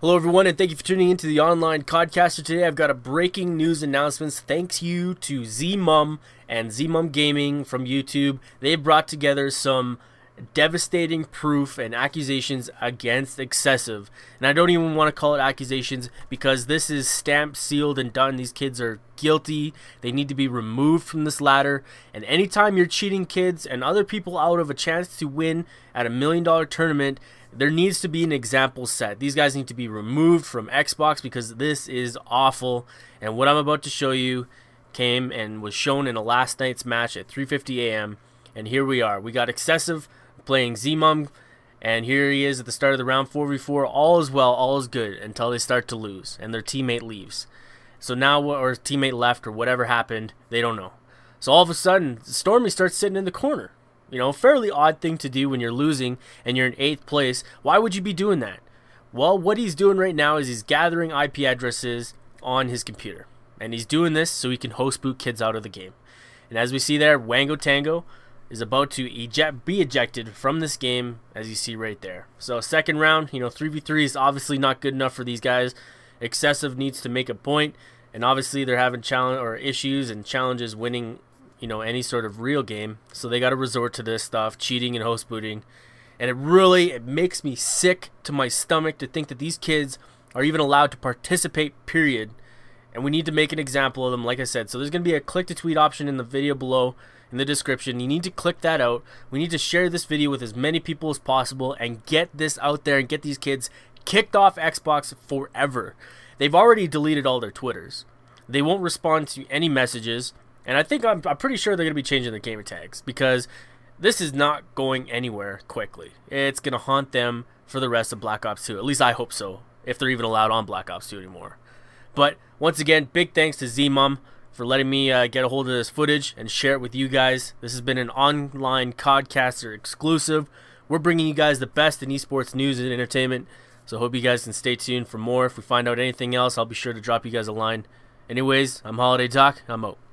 Hello, everyone, and thank you for tuning into the online Codcaster. Today, I've got a breaking news announcements. Thanks you to ZMum and ZMum Gaming from YouTube. They brought together some devastating proof and accusations against excessive. And I don't even want to call it accusations because this is stamped, sealed, and done. These kids are guilty. They need to be removed from this ladder. And anytime you're cheating kids and other people out of a chance to win at a million dollar tournament, there needs to be an example set. These guys need to be removed from Xbox because this is awful. And what I'm about to show you came and was shown in a last night's match at 3:50 a.m. And here we are. We got excessive playing ZMum, and here he is at the start of the round 4v4. All is well, all is good until they start to lose and their teammate leaves. So now, or teammate left, or whatever happened, they don't know. So all of a sudden, Stormy starts sitting in the corner. You know, fairly odd thing to do when you're losing and you're in eighth place. Why would you be doing that? Well, what he's doing right now is he's gathering IP addresses on his computer. And he's doing this so he can host boot kids out of the game. And as we see there, Wango Tango is about to eject, be ejected from this game, as you see right there. So second round, you know, 3v3 is obviously not good enough for these guys. Excessive needs to make a point, and obviously they're having challenge or issues and challenges winning, you know, any sort of real game. So they got to resort to this stuff, cheating and host booting. And it really it makes me sick to my stomach to think that these kids are even allowed to participate, period. And we need to make an example of them, like I said. So there's to be a click to tweet option in the video below in the description. You need to click that out. We need to share this video with as many people as possible and get this out there and get these kids kicked off Xbox forever. They've already deleted all their Twitters. They won't respond to any messages. And I think I'm, I'm pretty sure they're to be changing their gamer tags because this is not going anywhere quickly. It's to haunt them for the rest of Black Ops 2. At least I hope so, if they're even allowed on Black Ops 2 anymore. But once again, big thanks to ZMum for letting me uh, get a hold of this footage and share it with you guys. This has been an online Codcaster exclusive. We're bringing you guys the best in esports news and entertainment. So hope you guys can stay tuned for more. If we find out anything else, I'll be sure to drop you guys a line. Anyways, I'm Holiday Doc. I'm out.